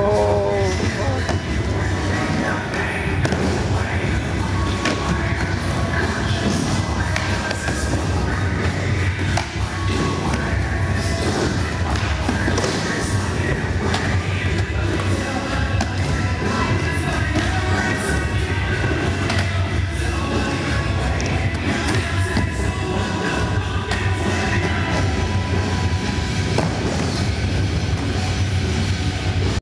Oh.